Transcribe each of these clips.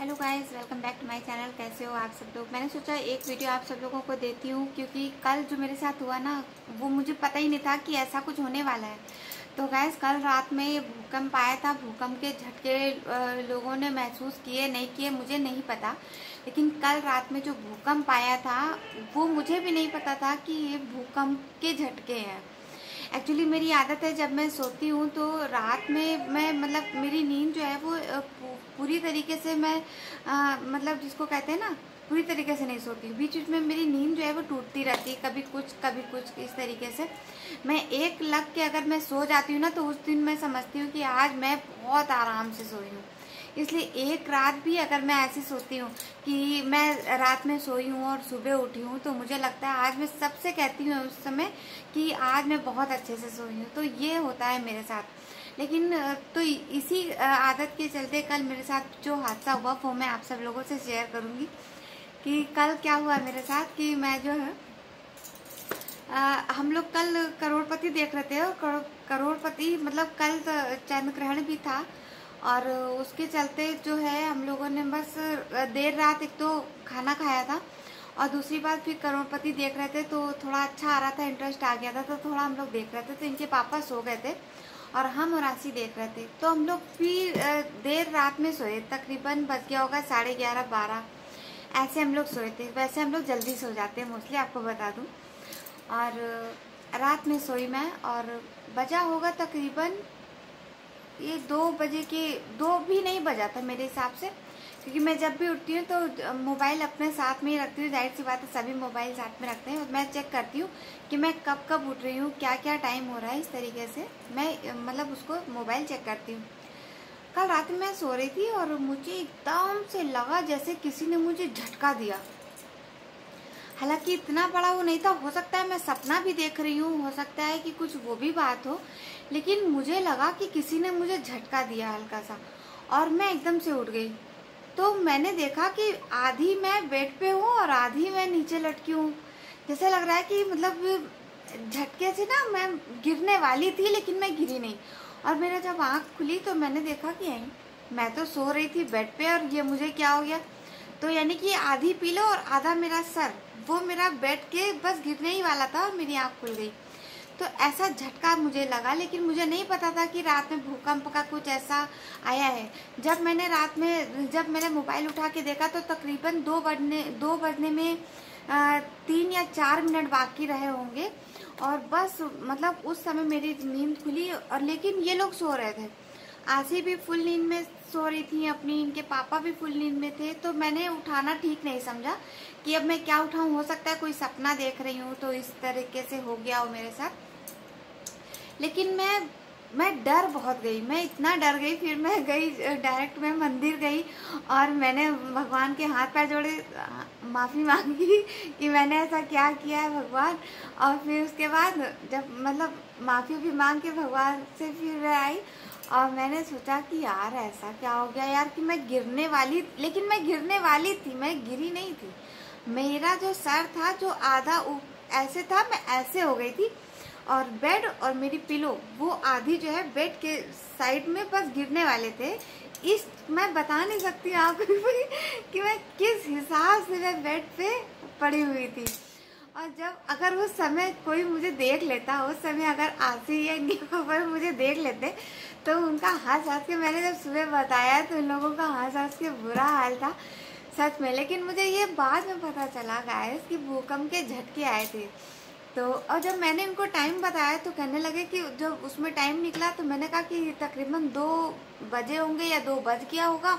Hello guys, welcome back to my channel. कैसे हो आप सब लोग? मैंने सोचा एक वीडियो आप सब लोगों को देती हूँ, क्योंकि कल जो मेरे साथ हुआ ना, वो मुझे पता ही नहीं था कि ऐसा कुछ होने वाला है। तो गैस कल रात में ये भूकंप आया था। भूकंप के झटके लोगों ने महसूस किए, नहीं किए, मुझे नहीं पता। लेकिन कल रात में जो भूकंप आया था, वो मुझे भी नहीं पता था कि ये भूकंप के झटके हैं। एक्चुअली मेरी आदत है जब मैं सोती हूँ तो रात में मैं मतलब मेरी नींद जो है वो पूरी तरीके से मैं आ, मतलब जिसको कहते हैं ना पूरी तरीके से नहीं सोती। हूँ बीच बीच में मेरी नींद जो है वो टूटती रहती है कभी कुछ कभी कुछ इस तरीके से। मैं एक लग के अगर मैं सो जाती हूँ ना तो उस दिन मैं समझती हूँ कि आज मैं बहुत आराम से सोई हूँ। इसलिए एक रात भी अगर मैं ऐसी सोती हूँ कि मैं रात में सोई हूँ और सुबह उठी हूँ तो मुझे लगता है आज मैं सबसे कहती हूँ उस समय कि आज मैं बहुत अच्छे से सोई हूँ। तो ये होता है मेरे साथ। लेकिन तो इसी आदत के चलते कल मेरे साथ जो हादसा हुआ वो मैं आप सब लोगों से शेयर करूँगी कि कल क्या हुआ मेरे साथ कि मैं जो है आ, हम लोग कल करोड़पति देख रहे थे और करोड़पति मतलब कल चंद्र ग्रहण भी था। और उसके चलते जो है, हम लोगों ने बस देर रात एक तो खाना खाया था और दूसरी बात फिर करोड़पति देख रहे थे तो थोड़ा अच्छा आ रहा था इंटरेस्ट आ गया था तो थोड़ा हम लोग देख रहे थे तो इनके पापा सो गए थे और हम और राशि देख रहे थे। तो हम लोग फिर देर रात में सोए, तकरीबन बज गया होगा साढ़े ग्यारह, बारह। ऐसे हम लोग सोए थे। वैसे हम लोग जल्दी सो जाते हैं मोस्टली आपको बता दूँ। और रात में सोई मैं और बजा होगा तकरीबन ये दो बजे के, दो भी नहीं बजा था मेरे हिसाब से। क्योंकि मैं जब भी उठती हूँ तो मोबाइल अपने साथ में ही रखती हूँ। ज़ाहिर सी बात है, सभी मोबाइल साथ में रखते हैं। मैं चेक करती हूँ कि मैं कब कब उठ रही हूँ क्या क्या टाइम हो रहा है इस तरीके से। मैं मतलब उसको मोबाइल चेक करती हूँ। कल रात में मैं सो रही थी और मुझे एकदम से लगा जैसे किसी ने मुझे झटका दिया। हालाँकि इतना बड़ा वो नहीं था, हो सकता है मैं सपना भी देख रही हूँ, हो सकता है कि कुछ वो भी बात हो, लेकिन मुझे लगा कि किसी ने मुझे झटका दिया हल्का सा और मैं एकदम से उठ गई। तो मैंने देखा कि आधी मैं बेड पे हूँ और आधी मैं नीचे लटकी हूँ। जैसे लग रहा है कि मतलब झटके से ना मैं गिरने वाली थी, लेकिन मैं गिरी नहीं। और मेरा जब आँख खुली तो मैंने देखा कि मैं तो सो रही थी बेड पे और ये मुझे क्या हो गया? तो यानी कि आधी पीलो और आधा मेरा सर वो मेरा बेड के बस गिरने ही वाला था और मेरी आँख खुल गई। तो ऐसा झटका मुझे लगा लेकिन मुझे नहीं पता था कि रात में भूकंप का कुछ ऐसा आया है। जब मैंने रात में जब मैंने मोबाइल उठा के देखा तो तकरीबन दो बजने दो बजने में आ, तीन या चार मिनट बाकी रहे होंगे। और बस मतलब उस समय मेरी नींद खुली और लेकिन ये लोग सो रहे थे। आसी भी फुल नींद में सो रही थी, अपनी इनके पापा भी फुल नींद में थे तो मैंने उठाना ठीक नहीं समझा कि अब मैं क्या उठाऊं। हो सकता है कोई सपना देख रही हूँ तो इस तरीके से हो गया हो मेरे साथ। लेकिन मैं मैं डर बहुत गई, मैं इतना डर गई, फिर मैं गई, डायरेक्ट मैं मंदिर गई और मैंने भगवान के हाथ पैर जोड़े, माफ़ी मांगी कि मैंने ऐसा क्या किया है भगवान। और फिर उसके बाद जब मतलब माफ़ी भी मांग के भगवान से फिर आई और मैंने सोचा कि यार ऐसा क्या हो गया यार कि मैं गिरने वाली, लेकिन मैं गिरने वाली थी, मैं गिरी नहीं थी। मेरा जो सर था, जो आधा ऐसे था, मैं ऐसे हो गई थी। और बेड और मेरी पिलो, वो आधी जो है बेड के साइड में बस गिरने वाले थे। इस, मैं बता नहीं सकती आपको कि मैं किस हिसाब से मैं बेड पे पड़ी हुई थी। और जब, अगर उस समय कोई मुझे देख लेता, उस समय अगर आसी या पर मुझे देख लेते तो उनका हंस हंस के, मैंने जब सुबह बताया तो उन लोगों का हंस हंस के बुरा हाल था, सच में। लेकिन मुझे ये बाद में पता चला गायस कि भूकंप के झटके आए थे। तो और जब मैंने इनको टाइम बताया तो कहने लगे कि जब उसमें टाइम निकला तो मैंने कहा कि तकरीबन दो बजे होंगे या दो बज गया होगा,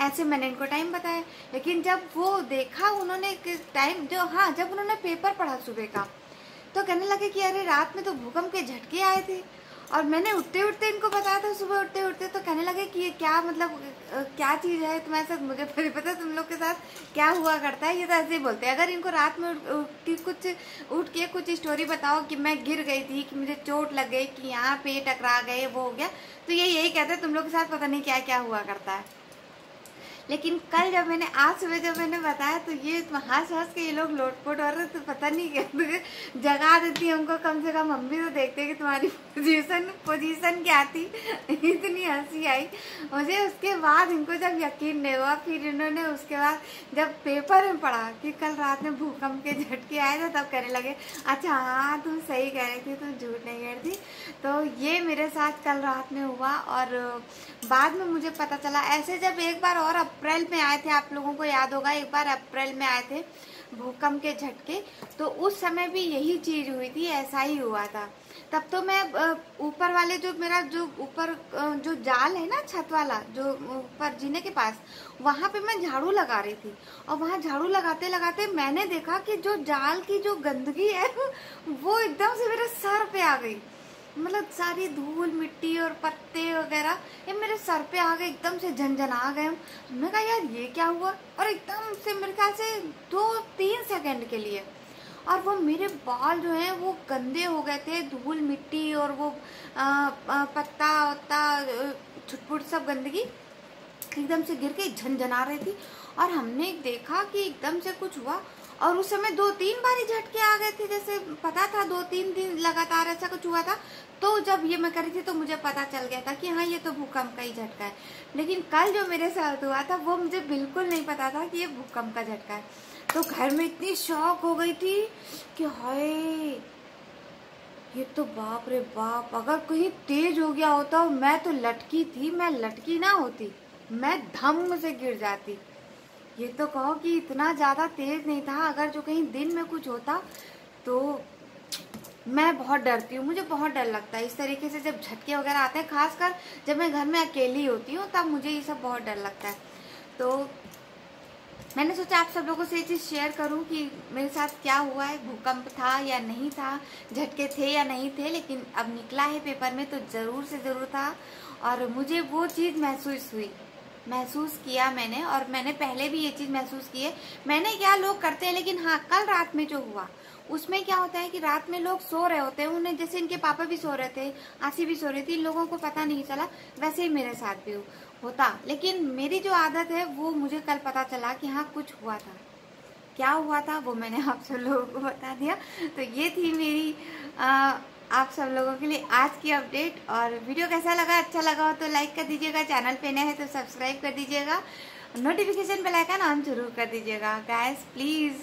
ऐसे मैंने इनको टाइम बताया। लेकिन जब वो देखा उन्होंने टाइम जो हाँ जब उन्होंने पेपर पढ़ा सुबह का तो कहने लगे कि अरे, रात में तो भूकंप के झटके आए थे। और मैंने उठते उठते इनको बताया था, सुबह उठते उठते तो कहने लगे कि ये क्या मतलब क्या चीज़ है तुम्हारे साथ? मुझे फिर पता तुम लोग के साथ क्या हुआ करता है, ये तो ऐसे ही बोलते हैं। अगर इनको रात में उठ कुछ उठ के कुछ स्टोरी बताओ कि मैं गिर गई थी, कि मुझे चोट लग गई, कि यहाँ पे टकरा गए, वो हो गया तो ये यही कहते हैं, तुम लोग के साथ पता नहीं क्या क्या हुआ करता है। लेकिन कल जब मैंने, आज सुबह जब मैंने बताया तो ये हंस हंस के ये लोग लोटपोट रहे तो पता नहीं क्या तो जगा देती हमको। कम से कम हम भी तो देखते कि तुम्हारी पोजीशन पोजीशन क्या थी। इतनी हँसी आई। मुझे उसके बाद इनको जब यकीन नहीं हुआ, फिर इन्होंने उसके बाद जब पेपर में पढ़ा कि कल रात में भूकंप के झटके आए थे, तब कहने लगे अच्छा हाँ तुम सही कह रही थी, तुम झूठ नहीं कह रही तो ये मेरे साथ कल रात में हुआ और बाद में मुझे पता चला, ऐसे जब एक बार और अप्रैल में आए थे, आप लोगों को याद होगा, एक बार अप्रैल में आए थे भूकंप के झटके तो उस समय भी यही चीज़ हुई थी, ऐसा ही हुआ था। तब तो मैं ऊपर वाले जो मेरा जो ऊपर जो जाल है ना, छत वाला, जो ऊपर जीने के पास, वहाँ पे मैं झाड़ू लगा रही थी। और वहाँ झाड़ू लगाते लगाते मैंने देखा कि जो जाल की जो गंदगी है, वो एकदम से मेरे सर पे आ गई। मतलब सारी धूल मिट्टी और पत्ते वगैरह ये मेरे सर पे आ गए एकदम से झंझना गए हमने कहा यार ये क्या हुआ? और एकदम से मेरे ख्याल से दो तीन सेकंड के लिए। और वो मेरे बाल जो हैं वो गंदे हो गए थे धूल मिट्टी और वो आ, आ, पत्ता वत्ता छुटपुट सब गंदगी एकदम से गिर के झंझना रही थी। और हमने देखा कि एकदम से कुछ हुआ। और उस समय दो तीन बार ही झटके आ गए थे, जैसे पता था दो तीन दिन लगातार ऐसा कुछ हुआ था। तो जब ये मैं करी थी तो मुझे पता चल गया था कि हाँ ये तो भूकंप का ही झटका है। लेकिन कल जो मेरे साथ हुआ था, वो मुझे बिल्कुल नहीं पता था कि ये भूकंप का झटका है। तो घर में इतनी शौक हो गई थी कि हाय, ये तो बाप रे बाप, अगर कहीं तेज हो गया होता, मैं तो लटकी थी, मैं लटकी ना होती, मैं धम से गिर जाती। ये तो कहो कि इतना ज़्यादा तेज नहीं था, अगर जो कहीं दिन में कुछ होता तो मैं बहुत डरती हूँ, मुझे बहुत डर लगता है। इस तरीके से जब झटके वगैरह आते हैं, खासकर जब मैं घर में अकेली होती हूँ, तब मुझे ये सब बहुत डर लगता है। तो मैंने सोचा आप सब लोगों से ये चीज़ शेयर करूँ कि मेरे साथ क्या हुआ है, भूकंप था या नहीं था, झटके थे या नहीं थे, लेकिन अब निकला है पेपर में तो ज़रूर से ज़रूर था, और मुझे वो चीज़ महसूस हुई। महसूस किया मैंने और मैंने पहले भी ये चीज़ महसूस की है। मैंने क्या लोग करते हैं लेकिन हाँ कल रात में जो हुआ उसमें क्या होता है कि रात में लोग सो रहे होते हैं उन्हें जैसे इनके पापा भी सो रहे थे आसी भी सो रही थी इन लोगों को पता नहीं चला वैसे ही मेरे साथ भी होता। लेकिन मेरी जो आदत है वो मुझे कल पता चला कि हाँ कुछ हुआ था। क्या हुआ था वो मैंने आप सब लोगों को बता दिया। तो ये थी मेरी आ, आप सब लोगों के लिए आज की अपडेट। और वीडियो कैसा लगा अच्छा लगा हो तो लाइक कर दीजिएगा। चैनल पे नए हैं तो सब्सक्राइब कर दीजिएगा। नोटिफिकेशन बेल आइकन ऑन ज़रूर कर दीजिएगा। गैस प्लीज़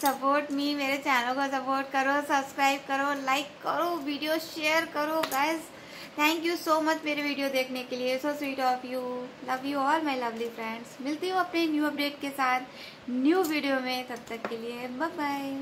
सपोर्ट मी मेरे चैनल को सपोर्ट करो सब्सक्राइब करो लाइक करो वीडियो शेयर करो। Guys thank you so much मेरे वीडियो देखने के लिए। So sweet of you love you all my lovely friends मिलती हूँ अपने न्यू अपडेट के साथ न्यू वीडियो में। तब तक के लिए बाय बाय